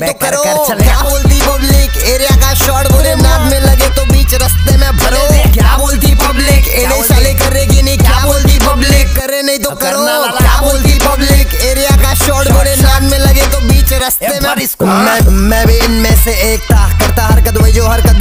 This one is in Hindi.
तो करो क्या बोलती पब्लिक एरिया का शॉर्ट बोले नाद में लगे तो बीच रास्ते में भरो। क्या बोलती पब्लिक एड़े साले करेगी नहीं क्या बोलती पब्लिक करे नहीं तो करो। क्या बोलती पब्लिक एरिया का शॉर्ट बुरे नाद में लगे तो बीच रास्ते में हाँ। मैं मैं भी इनमें से एक था करता हरकत वही जो हरकत